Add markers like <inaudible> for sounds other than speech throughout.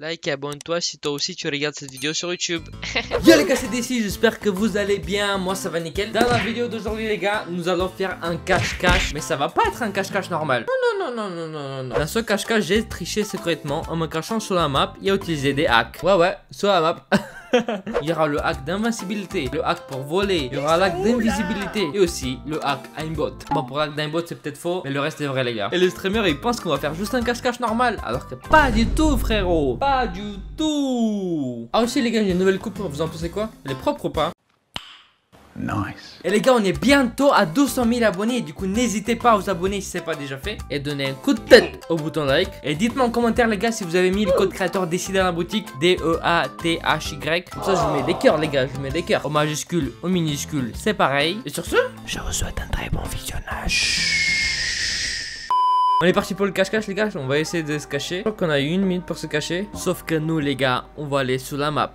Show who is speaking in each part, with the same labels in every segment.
Speaker 1: like et abonne-toi si toi aussi tu regardes cette vidéo sur YouTube. <laughs>
Speaker 2: Yo les gars c'est ici, j'espère que vous allez bien, moi ça va nickel. Dans la vidéo d'aujourd'hui les gars, nous allons faire un cache-cache Mais ça va pas être un cache-cache normal. Non non non non non non non. Dans ce cache-cache j'ai triché secrètement. En me cachant sur la map et utilisé des hacks. Ouais ouais, sur la map <laughs> <laughs> Il y aura le hack d'invincibilité, le hack pour voler, il y aura l'hack d'invisibilité et aussi le hack aimbot. Bon, pour l'hack d'aimbot, c'est peut-être faux, mais le reste est vrai, les gars. Et les streamers, ils pensent qu'on va faire juste un cache-cache normal, alors que pas du tout, frérot. Pas du tout. Ah, aussi, les gars, j'ai une nouvelle coupe, vous en pensez quoi? Elle est propre ou pas?
Speaker 3: Nice.
Speaker 2: Et les gars, on est bientôt à 200 000 abonnés. Du coup, n'hésitez pas à vous abonner si c'est pas déjà fait. Et donner un coup de tête au bouton like. Et dites-moi en commentaire, les gars, si vous avez mis le code créateur décidé dans la boutique. D-E-A-T-H-Y. Comme ça, je vous mets des cœurs, les gars. Je vous mets des cœurs. Au majuscule, au minuscule, c'est pareil. Et sur ce, je vous souhaite un très bon visionnage. On est parti pour le cache-cache les gars, on va essayer de se cacher. Je crois qu'on a eu une minute pour se cacher. Sauf que nous les gars, on va aller sous la map.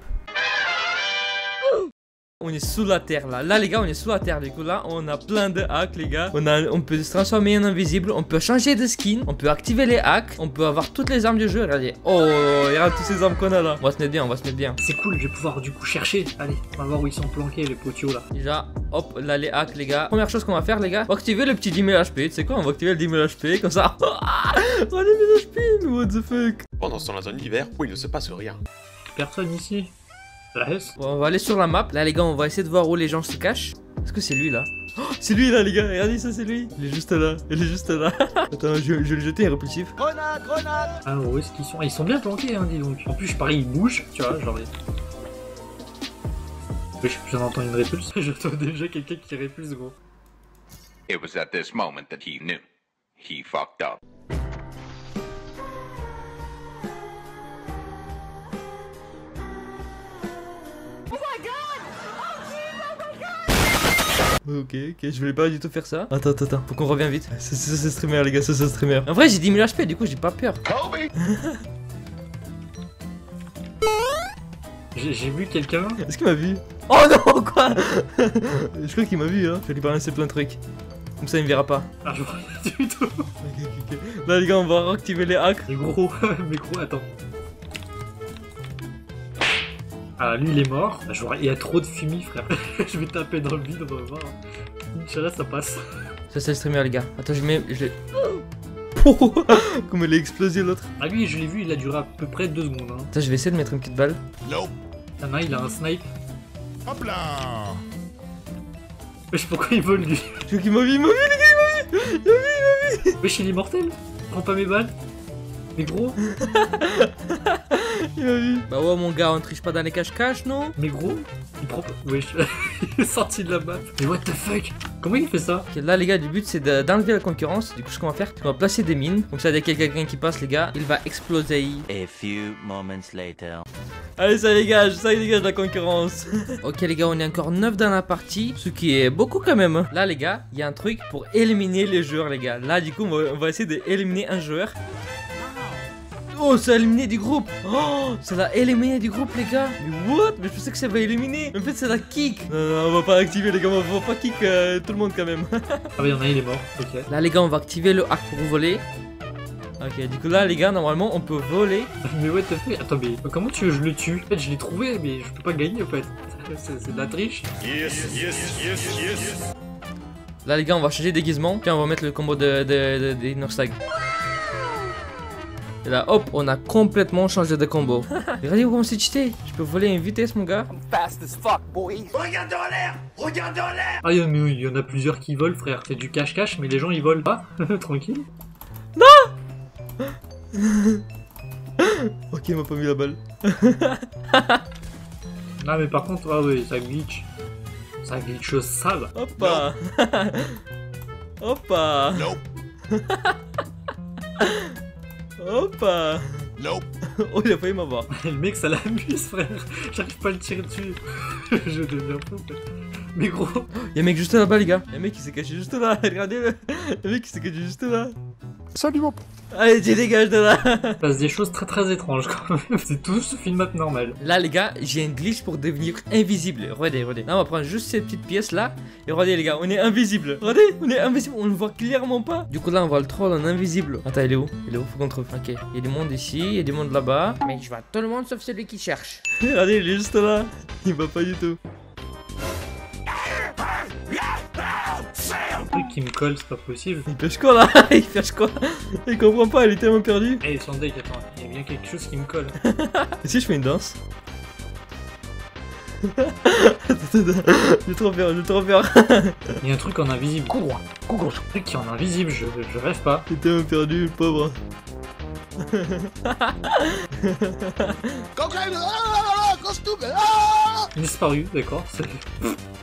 Speaker 2: On est sous la terre là. Là les gars, on est sous la terre. Du coup là, on a plein de hacks les gars. On, a, on peut se transformer en invisible. On peut changer de skin. On peut activer les hacks. On peut avoir toutes les armes du jeu. Regardez. Oh, regarde toutes ces armes qu'on a là. On va se mettre bien, on va se mettre bien.
Speaker 4: C'est cool, je vais pouvoir du coup chercher. Allez, on va voir où ils sont planqués les potios là.
Speaker 2: Déjà, hop, là les hacks les gars. Première chose qu'on va faire les gars, on va activer le petit 10 000 HP. Tu sais quoi, on va activer le 10 000 HP comme ça. <laughs> oh, 10 000 HP, what the fuck.
Speaker 5: Pendant ce temps, dans un univers où il ne se passe rien.
Speaker 4: Personne ici.
Speaker 2: Bon, on va aller sur la map. Là les gars, on va essayer de voir où les gens se cachent. Est-ce que c'est lui là? Oh, C'est lui là les gars, regardez ça c'est lui Il est juste là, il est juste là <laughs> Attends, je, je vais le jeter, répulsif
Speaker 4: Ah, où est-ce qu'ils sont? Ils sont bien planqués, hein, dis donc. En plus, je parie, ils bougent, tu vois, genre. Oui, je viens d'entendre une répulse. <laughs> J'entends déjà quelqu'un qui répulse, gros.
Speaker 3: It was at this moment that he knew. He fucked up.
Speaker 2: Ok, ok, je voulais pas du tout faire ça. Attends, attends, attends, faut qu'on revienne vite. C'est ce streamer, les gars, c'est ce streamer. En vrai, j'ai 10 000 HP, du coup, j'ai pas peur.
Speaker 4: J'ai vu quelqu'un.
Speaker 2: Est-ce qu'il m'a vu? Oh non, quoi? Je crois qu'il m'a vu, hein. Je vais lui balancer plein de trucs. Comme ça, il me verra pas.
Speaker 4: Ah, je vois pas du tout.
Speaker 2: Ok, ok, ok. Là, les gars, on va réactiver les hacks.
Speaker 4: Mais gros, <laughs> mais gros, attends. Ah, lui il est mort. Ah, genre, il y a trop de fumée, frère. <laughs> je vais taper dans le vide, on va voir. Inch'Allah, ça passe.
Speaker 2: Ça, c'est le streamer, les gars. Attends, je mets. Je l'ai. Comme elle est explosé l'autre.
Speaker 4: Ah, lui, je l'ai vu, il a duré à peu près deux secondes. Hein.
Speaker 2: Attends, je vais essayer de mettre une petite balle.
Speaker 3: Nope.
Speaker 4: T'en as, il a un snipe.
Speaker 3: Hop là
Speaker 4: Wesh, pourquoi il vole lui?
Speaker 2: Je qu'il m'a vu, il m'a vu, les gars, il m'a vu Il m'a vu, il m'a vu
Speaker 4: Wesh, il est mortel. Prends pas mes balles. Mais gros, <laughs> <laughs>
Speaker 2: Il m'a vu. Bah ouais, mon gars, on triche pas dans les cache-cache, non
Speaker 4: mais gros, il prend pas. Wesh, <laughs> il est sorti de la map. Mais what the fuck? Comment il fait ça?
Speaker 2: Là les gars, le but c'est de- d'enlever la concurrence. Du coup, ce qu'on va faire, c'est qu'on va placer des mines. Comme ça, dès qu'il y a quelqu'un qui passe, les gars, il va exploser.
Speaker 6: A few moments later.
Speaker 2: Allez, ça dégage, ça dégage la concurrence. <laughs> ok, les gars, on est encore 9 dans la partie, ce qui est beaucoup quand même. Là, les gars, il y a un truc pour éliminer les joueurs, les gars. Là, du coup, on va, on va essayer d'éliminer un joueur. Oh, ça a éliminé du groupe. Oh, ça l'a éliminé du groupe, les gars. Mais what? Mais je pensais que ça va éliminer. En fait, ça l'a kick. Non, non, on va pas activer, les gars. On va pas kick euh, tout le monde quand même. <laughs>
Speaker 4: Ah, bah, y'en a, il est mort. Ok.
Speaker 2: Là, les gars, on va activer le hack pour voler. Ok, du coup, là, les gars, normalement, on peut voler. <laughs>
Speaker 4: Mais what the fuck? Attends, mais comment tu veux que je le tue? En fait, je l'ai trouvé, mais je peux pas gagner en fait. <laughs> C'est de la triche.
Speaker 5: Yes, yes, yes, yes.
Speaker 2: Là, les gars, on va changer de déguisement. Puis on va mettre le combo de, de, de. Et là, hop, on a complètement changé de combo. <laughs> Regardez comment c'est cheaté. Je peux voler à une vitesse, mon gars.
Speaker 4: Ah, il y, en a- il y en a plusieurs qui volent, frère. C'est du cache-cache, mais les gens ils volent pas. <laughs> Tranquille. <laughs>
Speaker 2: Ok, il m'a pas mis la balle.
Speaker 4: Non, mais par contre, ah oui, ça glitch. Ça glitch sale.
Speaker 2: Hoppa. Hoppa.
Speaker 3: Nope.
Speaker 2: Hoppa.
Speaker 3: Nope. <laughs>
Speaker 2: Oh, il a failli m'avoir. <laughs>
Speaker 4: le mec, ça l'amuse, frère. J'arrive pas à le tirer dessus. <laughs> je deviens fou, frère. Mais gros,
Speaker 2: Y'a un mec juste là-bas, les gars. Y'a un mec qui s'est caché juste là. Regardez le. Le mec qui s'est caché juste là.
Speaker 5: Salut mon
Speaker 2: Allez, tu dégages de là.
Speaker 4: Il se passe des choses très très étranges quand même. C'est tout ce film up normal.
Speaker 2: Là, les gars, j'ai un glitch pour devenir invisible. Regardez, regardez. Là, on va prendre juste ces petites pièces là. Et regardez, les gars, on est invisible. Regardez, on est invisible. On ne voit clairement pas. Du coup, là, on voit le troll en invisible. Attends, il est où? Il est où? Faut qu'on trouve. Ok. Il y a du monde ici, il y a du monde là-bas. Mais je vois tout le monde sauf celui qui cherche. <laughs> regardez, il est juste là. Il va pas du tout.
Speaker 4: Truc qui me colle, c'est pas possible.
Speaker 2: Il pêche quoi là <laughs> Il pêche quoi Il comprend pas, il est tellement perdu.
Speaker 4: Eh, son deck, attends, il y a bien quelque chose qui me colle. <laughs>
Speaker 2: Et si je fais une danse <laughs> J'ai trop peur, j'ai trop peur.
Speaker 4: Il y a un truc en invisible. Cours, cours, un truc qui est en invisible, je, je rêve pas.
Speaker 2: J'ai tellement perdu, le pauvre.
Speaker 4: Disparu, d'accord.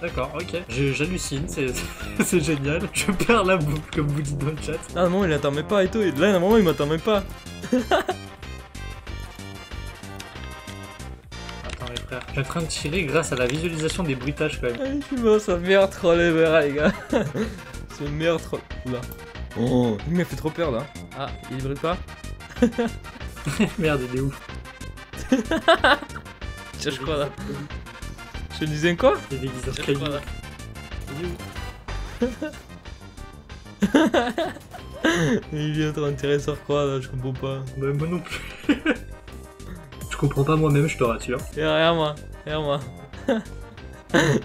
Speaker 4: D'accord, ok. J'hallucine, <laughs> c'est génial. Je perds la boucle, comme vous dites dans le chat.
Speaker 2: Ah non, il attend même pas et tout. Et Là, normalement, il m'attend même pas. <laughs>
Speaker 4: Attends, mes frères. Je suis en train de tirer grâce à la visualisation des bruitages quand même.
Speaker 2: Ah, Je suis mort, c'est le meilleur troll ever, les gars. <laughs> c'est le meilleur troll. Oula. Oh, il m'a fait trop peur là. Ah, il brille pas?
Speaker 4: Merde, il est où?
Speaker 2: Tiens, je crois là. Je disais quoi
Speaker 4: Il est déguisé <laughs> en.
Speaker 2: Il est train de tirer sur quoi là, je comprends pas.
Speaker 4: Bah, moi non plus. <laughs> je comprends pas moi-même, je te rassure.
Speaker 2: Et regarde moi, regarde moi. <laughs>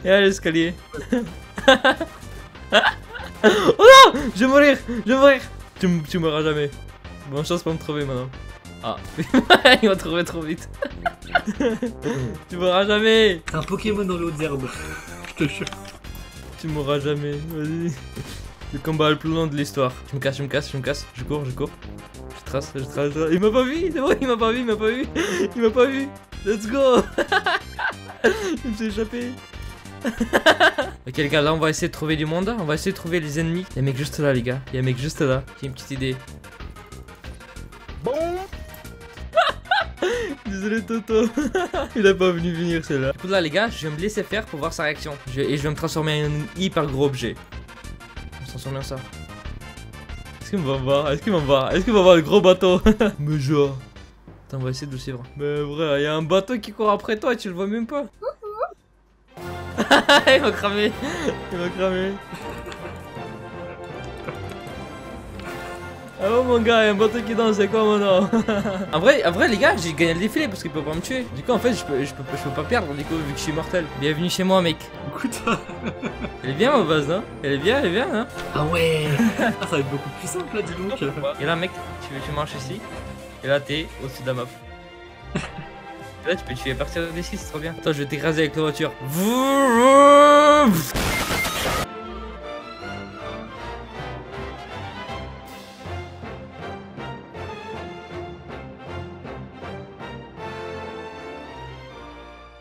Speaker 2: Et là l'escalier. oh non Je vais mourir Je vais mourir Tu, tu mourras jamais. Bonne chance pour me trouver maintenant. Ah, il m'a trouvé trop vite. Tu mourras jamais
Speaker 4: C'est un Pokémon dans les hautes herbes. je te jure.
Speaker 2: Tu mourras jamais, vas-y. Le combat le plus long de l'histoire. Je me casse, je me casse, je me casse, je cours, je cours. Je trace, je trace, je trace. Il m'a pas vu, c'est vrai, il m'a pas vu, il m'a pas vu. Il m'a pas vu. Let's go <laughs> Il me s'est échappé. <laughs> ok les gars, là on va essayer de trouver du monde. On va essayer de trouver les ennemis. Il y a un mec juste là les gars. Il y a un mec juste là. J'ai une petite idée. Toto. <laughs> Il a pas venu venir celle-là. Du coup là les gars, je vais me laisser faire pour voir sa réaction. Je- et je vais me transformer en un hyper gros objet. On se transforme en ça. Est-ce qu'il va voir? Est-ce qu'il va voir? Est-ce qu'il va voir le gros bateau? <laughs> Mais genre. Attends, on va essayer de le suivre. Mais vrai, il y a un bateau qui court après toi et tu le vois même pas. <laughs> il m'a cramé. Il m'a cramé. Oh mon gars, il y a un bateau qui danse, c'est quoi mon nom <laughs> en, vrai, en vrai, les gars, j'ai gagné le défilé parce qu'il peut pas me tuer. Du coup, en fait, je peux, je peux, je peux pas perdre du coup, vu que je suis mortel. Bienvenue chez moi, mec.
Speaker 4: Écoute. <laughs>
Speaker 2: Elle est bien, ma base, non Elle est bien, elle est bien, hein
Speaker 4: Ah ouais Ah, ça va être beaucoup plus simple là, dis donc.
Speaker 2: Et là, mec, tu, tu marches ici. Et là, t'es au-dessus de la map. <laughs> Et là, tu peux tuer à partir d'ici, c'est trop bien. Attends, je vais t'écraser avec la voiture.